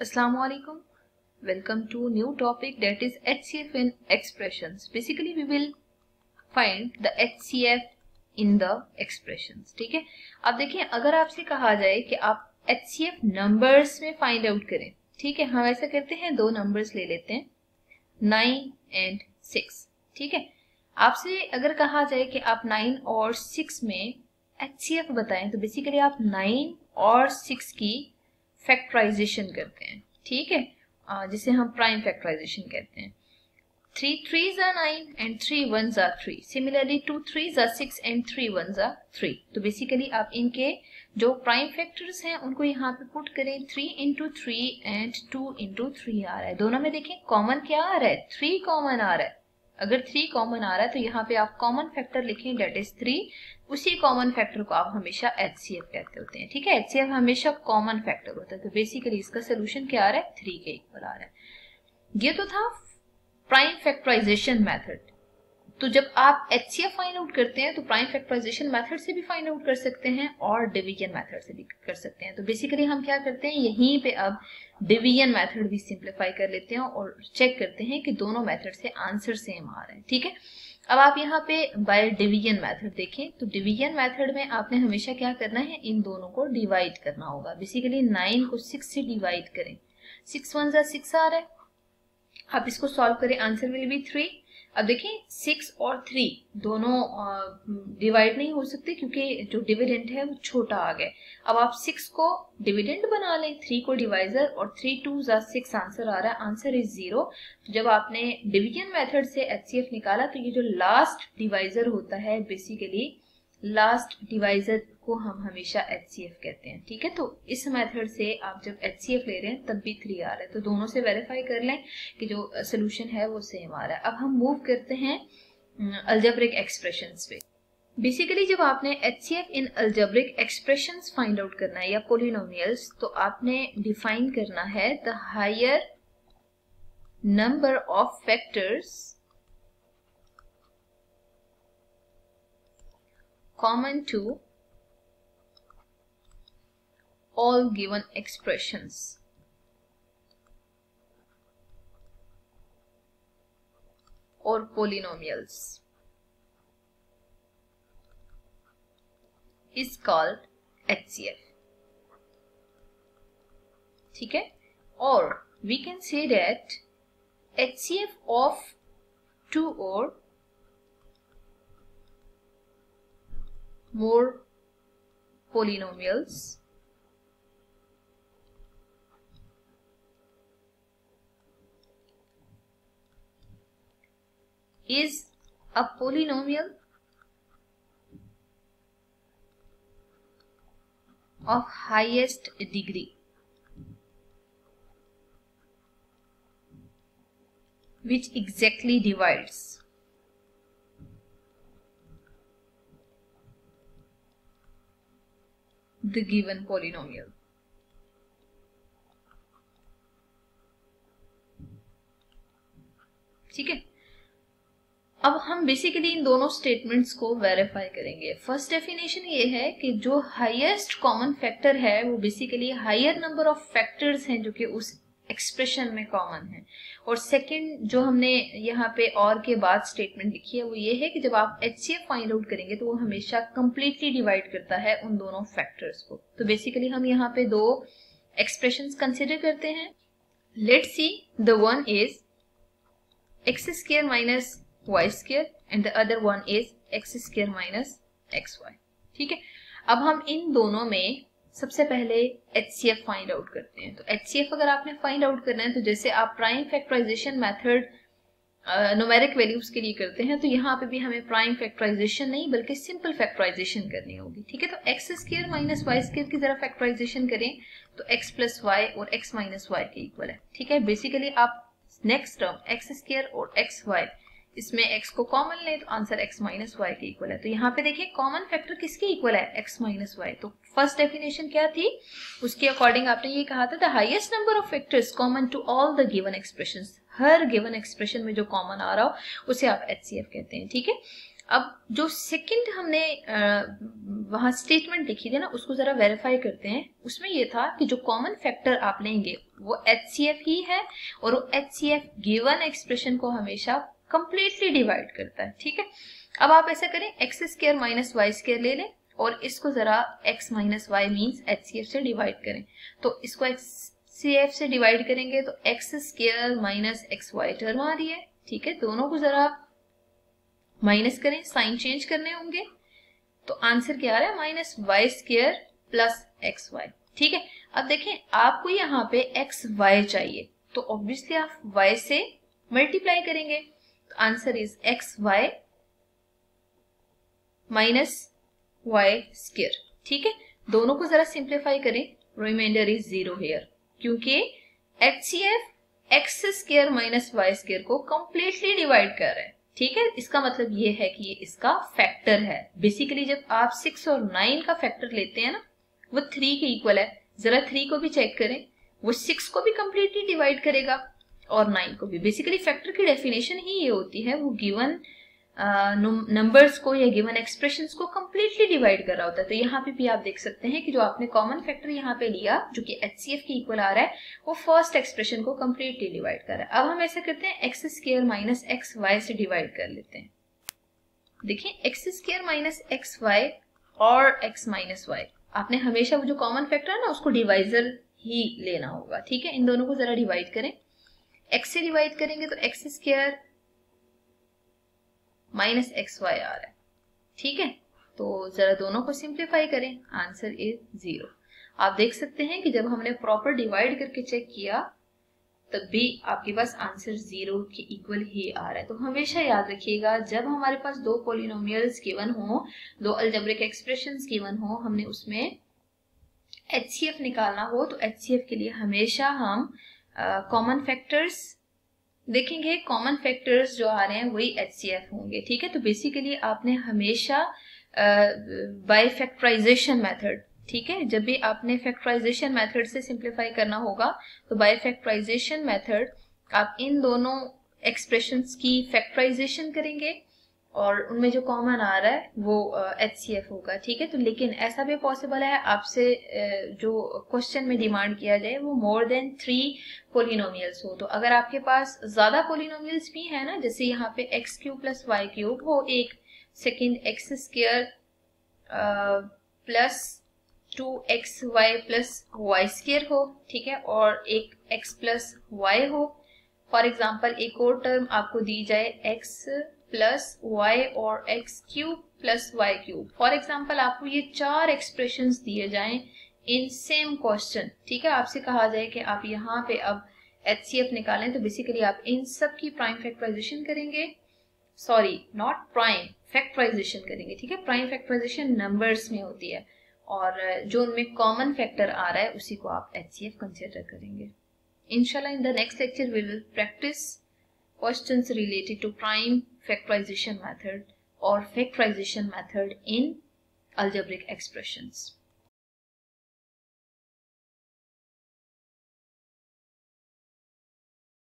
Assalamu alaikum. Welcome to new topic that is HCF in expressions. Basically we will find the HCF in the expressions. ठीक है अब देखिए अगर आपसे कहा जाए कि आप HCF numbers में find out करें ठीक है हम ऐसा करते हैं दो numbers ले लेते हैं नाइन एंड सिक्स ठीक है आपसे अगर कहा जाए कि आप नाइन और सिक्स में एच बताएँ तो बेसिकली आप नाइन और सिक्स की फैक्टराइजेशन करते हैं, ठीक है? जिसे हम प्राइम फैक्ट्राइजेशन कहते हैं। Three threes are nine and three one are three similarly two threes are six and three one are three तो बेसिकली आप इनके जो प्राइम फैक्टर्स हैं, उनको यहाँ पे पुट करें। Three into three and two into three आ रहा है। दोनों में देखें कॉमन क्या आ रहा है? थ्री कॉमन आ रहा है। अगर थ्री कॉमन आ रहा है तो यहाँ पे आप कॉमन फैक्टर लिखें डेट इज़ थ्री उसी कॉमन फैक्टर को आप हमेशा एच सी एफ़ कहते होते हैं, ठीक है? एच सी एफ़ हमेशा कॉमन फैक्टर होता है तो बेसिकली इसका सोल्यूशन क्या आ रहा है? थ्री के इक्वल आ रहा है। ये तो था प्राइम फैक्टराइजेशन मेथड तो जब आप H C F find out करते हैं तो प्राइम फैक्टराइजेशन मेथड से भी फाइंड आउट कर सकते हैं और डिवीज़न मेथड से भी कर सकते हैं। तो बेसिकली हम क्या करते हैं, यहीं पे अब डिवीज़न मेथड भी सिंप्लीफाई कर लेते हैं और चेक करते हैं कि दोनों मेथड से आंसर सेम आ रहे हैं। ठीक है? अब आप यहाँ पे बाय डिवीज़न मेथड देखें तो डिवीज़न मेथड में आपने हमेशा क्या करना है, इन दोनों को डिवाइड करना होगा। बेसिकली नाइन को सिक्स से डिवाइड करें। सिक्स वन जा सिक्स आ रहा है। आप इसको सॉल्व करें आंसर विल बी थ्री अब देखें सिक्स और थ्री दोनों डिवाइड नहीं हो सकते क्योंकि जो डिविडेंट है वो छोटा आ गया अब आप सिक्स को डिविडेंट बना लें थ्री को डिवाइजर और थ्री टू जा सिक्स आंसर आ रहा है। आंसर इज़ ज़ीरो जब आपने डिवीज़न मेथड से एचसीएफ निकाला तो ये जो लास्ट डिवाइजर होता है बेसिकली लास्ट डिवाइजर को हम हमेशा एचसीएफ कहते हैं, ठीक है? तो इस मेथड से आप जब एचसीएफ ले रहे हैं, तब भी थ्री आ रहा है। तो दोनों से वेरीफाई कर लें कि जो सोल्यूशन है, वो सेम आ रहा है। अब हम मूव करते हैं अल्जेब्रिक एक्सप्रेशन पे। बेसिकली जब आपने H C F in algebraic expression find out करना है, या पोलिनोमियल्स तो आपने डिफाइन करना है the higher number of factors common to all given expressions. or polynomials is called HCF. Okay? Or we can say that HCF of 2 or more polynomials. Is a polynomial of highest degree. Which exactly divides the given polynomial. ठीक है अब हम basically इन दोनों statements को verify करेंगे first definition ये है कि जो हाईएस्ट कॉमन फैक्टर है, वो basically higher number of factors हैं जो कि उस एक्सप्रेशन में कॉमन है। और सेकंड जो हमने यहाँ पे और के बाद स्टेटमेंट लिखी है, वो ये है कि जब आप H C F find out करेंगे तो वो हमेशा कंप्लीटली डिवाइड करता है उन दोनों फैक्टर्स को। तो बेसिकली हम यहाँ पे दो एक्सप्रेशन कंसिडर करते हैं। Let see the one is x square minus y square and the other one is x square minus x y ठीक है? अब हम इन दोनों में सबसे पहले H C F find out करते हैं। तो एच सी एफ़ अगर आपने फाइंड आउट करना है तो जैसे आप prime factorisation method numeric values के लिए करते हैं तो यहाँ पे भी हमें प्राइम फैक्टराइजेशन नहीं, बल्कि सिंपल फैक्टराइजेशन करनी होगी। ठीक है? तो x square minus y square की जरा फैक्टराइजेशन करें तो एक्स प्लस वाई और एक्स माइनस वाई के इक्वल है। ठीक है? बेसिकली आप नेक्स्ट टर्म एक्स स्केयर और एक्स वाई इसमें x को कॉमन ले तो आंसर x माइनस वाई के इक्वल है। तो यहाँ पे देखिए कॉमन फैक्टर किसके इक्वल है? x माइनस वाई तो फ़र्स्ट डेफिनेशन क्या थी? उसके अकॉर्डिंग आपने ये कहा था the highest number of factors common to all the given expression her given expression में जो कॉमन आ रहा हो, उसे आप एचसीएफ कहते हैं, ठीक है? अब जो सेकंड हमने वहाँ स्टेटमेंट लिखी थी ना, उसको जरा वेरीफाई करते हैं। उसमें ये था कि जो कॉमन फैक्टर आप लेंगे, वो एचसीएफ ही है और वो एच गिवन एक्सप्रेशन को हमेशा कंप्लीटली डिवाइड करता है, ठीक है? अब आप ऐसा करें x square minus y square ले लें और इसको जरा x minus y means H से डिवाइड करें। तो इसको एक्स सी एफ़ से डिवाइड करेंगे तो x square minus x y term आ रही है, ठीक है? दोनों को जरा माइनस करें साइन चेंज करने होंगे। तो आंसर क्या आ रहा है? Minus y square plus x y ठीक है? अब देखें, आपको यहाँ पे एक्स वाई चाहिए तो ऑब्वियसली आप वाई से मल्टीप्लाई करेंगे। Answer is x y minus y square ठीक है? दोनों को जरा सिंप्लीफाई करें। रिमाइंडर इज़ ज़ीरो हेयर क्योंकि H C F x square minus y square को कंप्लीटली डिवाइड कर रहे हैं। ठीक है? इसका मतलब ये है कि ये इसका फैक्टर है। बेसिकली जब आप सिक्स और नाइन का फैक्टर लेते हैं ना, वो थ्री के इक्वल है। जरा थ्री को भी चेक करें। वो सिक्स को भी कंप्लीटली डिवाइड करेगा। और नाइन को भी। बेसिकली फैक्टर की डेफिनेशन ही ये होती है, वो गिवन नंबर्स को या गिवन एक्सप्रेशंस को कम्प्लीटली डिवाइड कर रहा होता है। तो यहाँ पे भी आप देख सकते हैं कि जो आपने कॉमन फैक्टर यहाँ पे लिया, जो कि एच सी एफ़ के इक्वल आ रहा है, वो फ़र्स्ट एक्सप्रेशन को कंप्लीटली डिवाइड कर रहा है। अब हम ऐसा करते हैं x square minus x y से डिवाइड कर लेते हैं। देखिए x square minus x y और एक्स माइनस वाई आपने हमेशा वो जो कॉमन फैक्टर है ना, उसको डिवाइजर ही लेना होगा। ठीक है? इन दोनों को जरा डिवाइड करें। एक्स से डिवाइड करेंगे तो x square minus x y आ रहा है। ठीक है? तो जरा दोनों को सिंप्लीफाई करें। आंसर इज़ ज़ीरो आप देख सकते हैं कि जब हमने प्रॉपर डिवाइड करके चेक किया, तब भी आपके पास आंसर ज़ीरो के इक्वल ही आ रहा है। तो हमेशा याद रखिएगा, जब हमारे पास दो पोलिनोमियल्स गिवन हो, दो अल्जेब्रिक एक्सप्रेशंस गिवन हो, हमने उसमें एचसीएफ निकालना हो तो एचसीएफ के लिए हमेशा हम कॉमन uh, फैक्टर्स देखेंगे कॉमन फैक्टर्स जो आ रहे हैं वही एचसीएफ होंगे ठीक है? तो बेसिकली आपने हमेशा बाय फैक्टराइजेशन मेथड ठीक है? जब भी आपने फैक्टराइजेशन मेथड से सिंप्लीफाई करना होगा तो बाय फैक्टराइजेशन मेथड आप इन दोनों एक्सप्रेशंस की फैक्टराइजेशन करेंगे और उनमें जो कॉमन आ रहा है, वो एच सी एफ़ होगा ठीक है? तो लेकिन ऐसा भी पॉसिबल है, आपसे जो क्वेश्चन में डिमांड किया जाए, वो मोर देन थ्री पोलिनोमियल्स हो। तो अगर आपके पास ज़्यादा पोलिनोमियल्स भी है ना, जैसे यहाँ पे x cube plus y cube हो एक second x square plus two x y plus y square हो, ठीक है? और एक एक्स प्लस वाई हो। फॉर एग्ज़ाम्पल एक और टर्म आपको दी जाए एक्स प्लस वाई और x cube plus y cube for example आपको ये चार एक्सप्रेशन दिए जाए इन सेम क्वेश्चन ठीक है? आपसे कहा जाए कि आप यहाँ पे अब एच सी एफ़ निकालें तो बेसिकली आप इन सब की प्राइम फैक्टराइजेशन करेंगे. सॉरी नॉट प्राइम फैक्टराइजेशन करेंगे. ठीक है? प्राइम फैक्टराइजेशन नंबर्स में होती है. और जो उनमें कॉमन फैक्टर आ रहा है, उसी को आप एच सी एफ़ कंसिडर करेंगे. इनशाला in the next lecture will practice questions related to prime factorization method or factorization method in algebraic expressions.